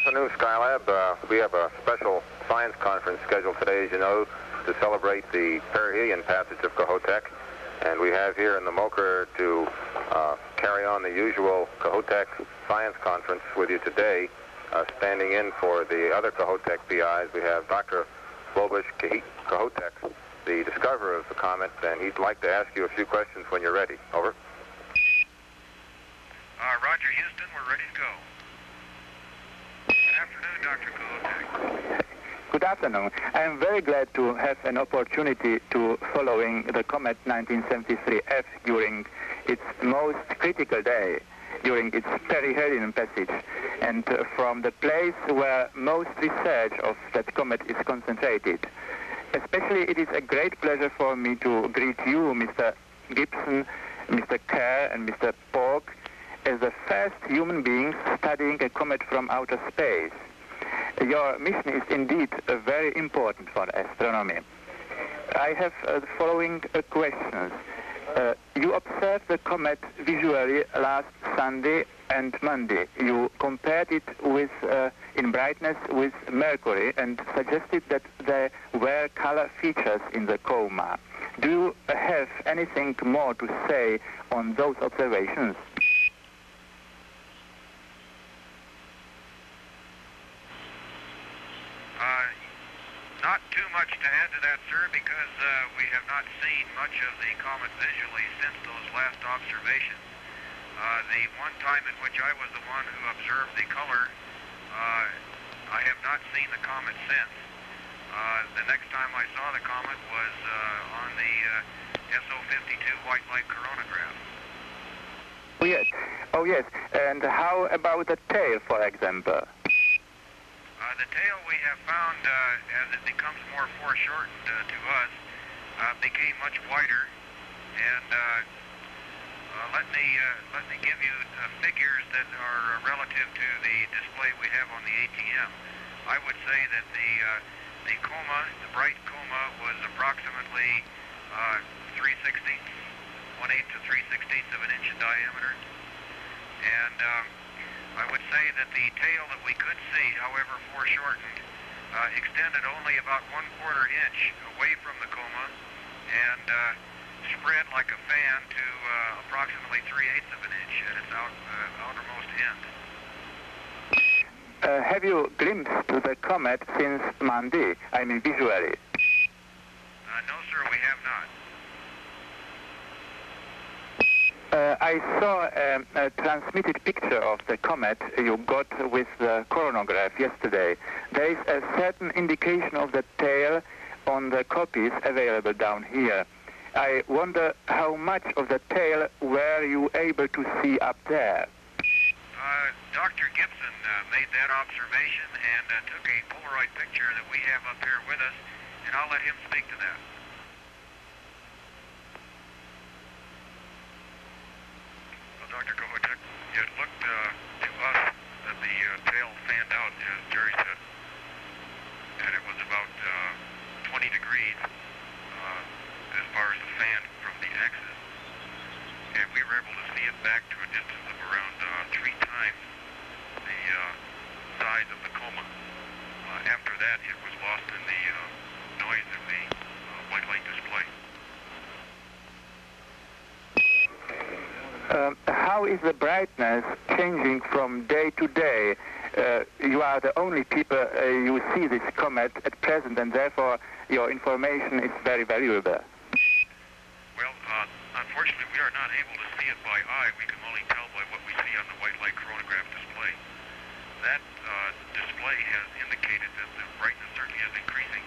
afternoon, Skylab. Uh, we have a special science conference scheduled today, as you know, to celebrate the perihelion passage of Kohoutek. And we have here in the MOCR to uh, carry on the usual Kohoutek science conference with you today. Uh, standing in for the other Kohoutek PIs, we have Dr. Slobosh Kohoutek, the discoverer of the comet, and he'd like to ask you a few questions when you're ready. Over. Uh, Roger, Houston, we're ready to go. Good afternoon. I am very glad to have an opportunity to following the Comet 1973F during its most critical day, during its perihelion passage, and uh, from the place where most research of that comet is concentrated. Especially it is a great pleasure for me to greet you, Mr. Gibson, Mr. Carr, and Mr. Pogue, as the first human beings studying a comet from outer space. Your mission is indeed uh, very important for astronomy. I have uh, the following uh, questions. Uh, you observed the comet visually last Sunday and Monday. You compared it with, in brightness with Mercury and suggested that there were color features in the coma. Do you have anything more to say on those observations? Not too much to add to that, sir, because uh, we have not seen much of the comet visually since those last observations. Uh, the one time in which I was the one who observed the color, uh, I have not seen the comet since. Uh, the next time I saw the comet was uh, on the uh, SO-52 white light coronagraph. Oh yes, oh yes. And how about the tail, for example? The tail we have found, uh, as it becomes more foreshortened uh, to us, uh, became much wider. And uh, uh, let me uh, let me give you figures that are relative to the display we have on the ATM. I would say that the the coma, the bright coma, was approximately uh, 3 sixteenths, 1 eighth to 3 sixteenths of an inch in diameter, and um, I would say that the tail that we could see, however foreshortened, uh, extended only about one quarter inch away from the coma and uh, spread like a fan to uh, approximately three eighths of an inch at its out, uh, outermost end. Uh, have you glimpsed the comet since Monday? I mean visually. Uh, no, sir, we have not. Uh, I saw um, a transmitted picture of the comet you got with the coronagraph yesterday. There is a certain indication of the tail on the copies available down here. I wonder how much of the tail were you able to see up there? Uh, Dr. Gibson uh, made that observation and uh, took a Polaroid picture that we have up here with us, and I'll let him speak to that. Dr. Kohoutek, it looked uh, to us that the uh, tail fanned out, as Jerry said, and it was about uh, 20 degrees uh, as far as the fan from the axis. And we were able to see it back to a distance of around uh, three times the uh, size of the coma. Uh, after that, it was lost in the uh, noise of the uh, white light display. Um, how is the brightness changing from day to day? Uh, you are the only people uh, you see this comet at present, and therefore your information is very valuable. Well, uh, unfortunately, we are not able to see it by eye. We can only tell by what we see on the white light coronagraph display. That uh, display has indicated that the brightness certainly is increasing.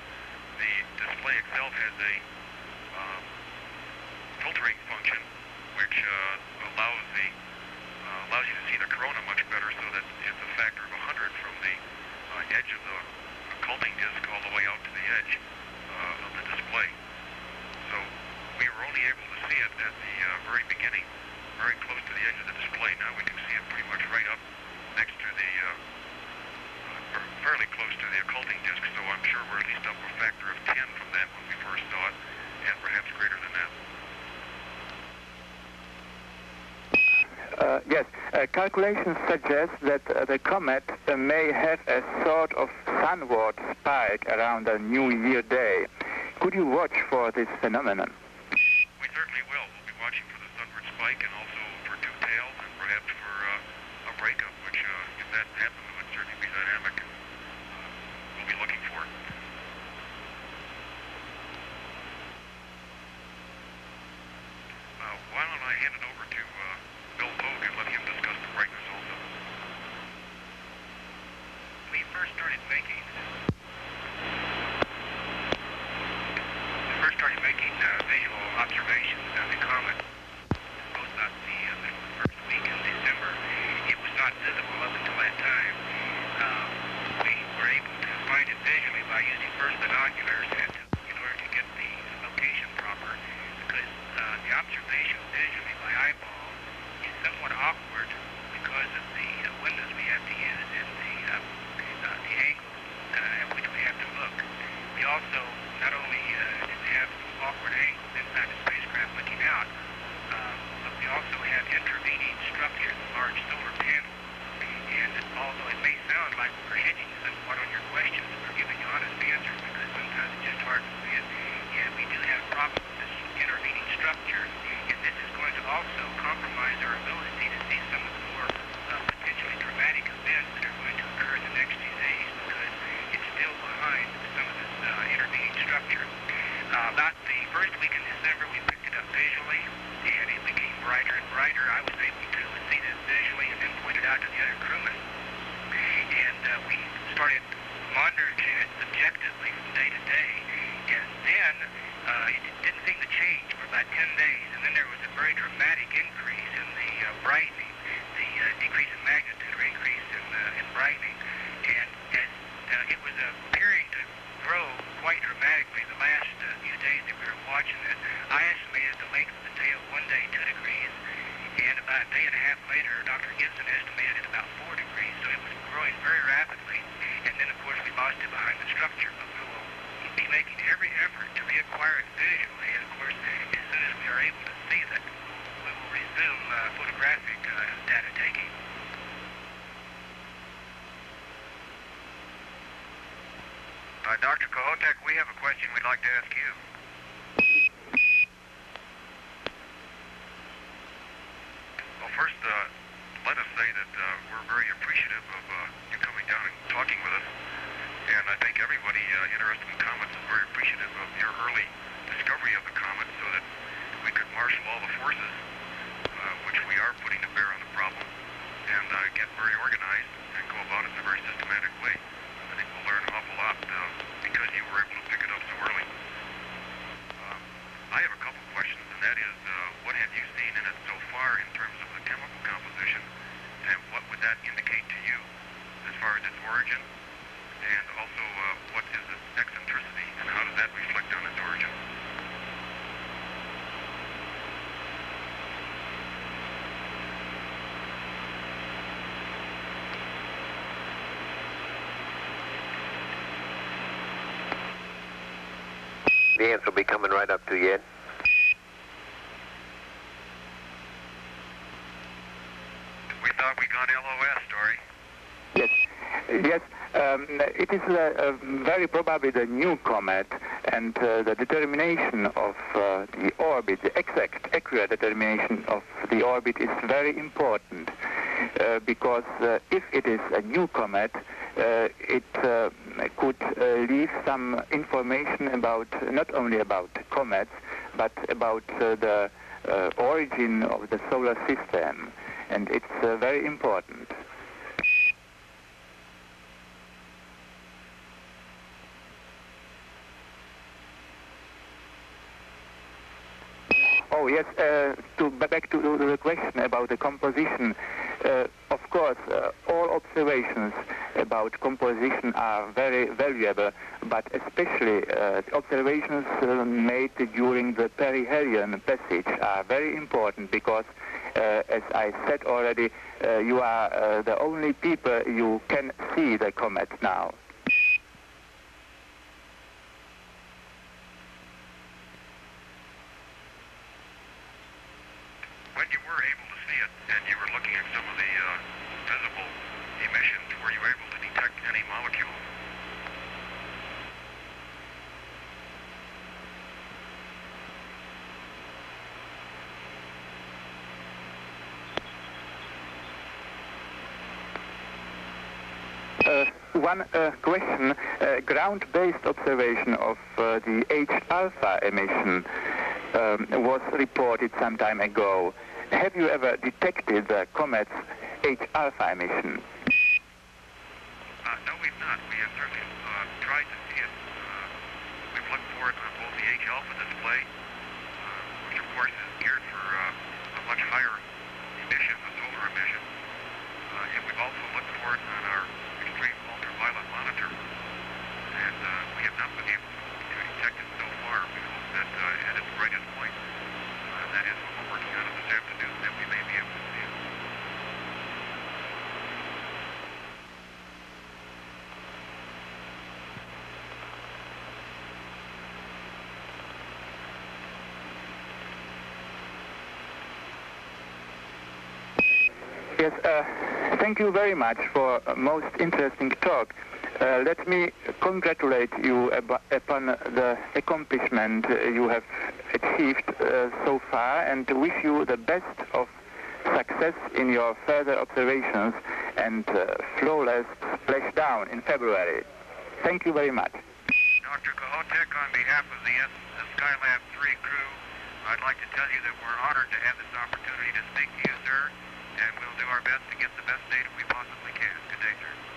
The display itself has a um, filtering function which uh, allows allows you to see the corona much better, so that it's a factor of 100 from the uh, edge of the occulting disk all the way out to the edge uh, of the display. So we were only able to see it at the uh, very beginning, very close to the edge of the display. Now we can see it pretty much right up next to the uh, uh, fairly close to the occulting disk. So I'm sure we're at least up a factor of 10 from that when we first saw it, and perhaps greater than that. Uh, yes, uh, calculations suggest that uh, the comet uh, may have a sort of sunward spike around a New Year day. Could you watch for this phenomenon? We certainly will. We'll be watching for the sunward spike and also for two tails and perhaps for uh, a breakup, which uh, if that happens, would certainly be dynamic. Uh, we'll be looking for. Uh, why don't I hand it over to uh, Bill Pogue and let him discuss the brightness also. We first started making we first started making uh, visual observations of the comet both about the uh, middle of the first week in December. It was not visible up until that time. Uh, we were able to find it visually by using first binoculars and to, in order to get the location proper because uh, the observation visually by eyeball is somewhat awkward because of the uh, windows we have to use and the, uh, uh, the angles uh, at which we have to look. We also not only uh, do we have awkward angles inside the spacecraft looking out, uh, but we also have intervening structures, large solar panels. And although it may sound like we're hedging somewhat on your questions, we're giving you honest answers because sometimes it's just hard to see it. And we do have problems with this intervening structure, and this is going to also compromise our ability to see some of the more uh, potentially dramatic events that are going to occur in the next few days because it's still behind some of this uh, intervening structure. Uh, about the first week in December, we picked it up visually, and it became brighter and brighter. I was able to see this visually and then point it out to the other crewmen. And uh, we started monitoring it subjectively from day to day. And then uh, it didn't seem to change for about 10 days. And then there was a very dramatic increase in the uh, brightening, the uh, decrease in magnitude or increase in, uh, in brightening. And as uh, it was appearing to grow quite dramatically the last uh, few days that we were watching it. I estimated the length of the tail one day 2 degrees, about a day and a half later, Dr. Gibson estimated about 4 degrees, so it was growing very rapidly. And then, of course, we lost it behind the structure, but we will be making every effort to reacquire it visually. And, of course, as soon as we are able to see that, we will resume uh, photographic uh, data taking. Uh, Dr. Kohoutek, we have a question we'd like to ask you. First, uh, let us say that uh, we're very appreciative of uh, you coming down and talking with us. And I think everybody interested in comets is very appreciative of your early discovery of the comet so that we could marshal all the forces, which we are putting to bear on the problem, and uh, get very organized and go about it in a very systematic way. I think we'll learn an awful lot uh, because you were able to pick it up so early. Um, I have a couple questions, and that is, uh, what have you seen in it so far in terms of the chemical composition, and what would that indicate to you as far as its origin, and also uh, what is its eccentricity, and how does that reflect on its origin? The answer will be coming right up to you, Ed. We thought we got LOS, Dory. Yes, yes. Um, it is uh, very probably the new comet, and uh, the determination of uh, the orbit, the exact, accurate determination of the orbit is very important uh, because uh, if it is a new comet, uh, it could leave some information about not only about comets, but about the origin of the solar system, and it's very important. Oh yes, uh, to back to the question about the composition. Uh, of course, uh, all observations about composition are very valuable, but especially observations made during the perihelion passage are very important because, uh, as I said already, uh, you are uh, the only people you can see the comet now. When you were able to see it and you were looking at some of the uh, visible emissions, were you able to detect any molecules? Uh, one uh, question, uh, ground-based observation of uh, the H-alpha emission um, was reported some time ago. Have you ever detected the comet's H-alpha emission? No, we've not. We have certainly tried to see it. We've looked for it on both the H alpha display, which of course is geared for a much higher emission, a solar emission, uh, and we've also looked for it on our extreme ultraviolet monitor, and uh, we have not been able to detect it so far. We hope that uh, at its brightest point, uh, that is what we're working on this afternoon, that we may be able to see it. Yes, uh, thank you very much for a most interesting talk. Uh, let me congratulate you upon the accomplishment you have achieved uh, so far and wish you the best of success in your further observations and uh, flawless splashdown in February. Thank you very much. Dr. Kohoutek, on behalf of the Skylab 3 crew, I'd like to tell you that we're honored to have this opportunity to speak to you, sir, and we'll do our best to get the best data we possibly can. Good day, sir.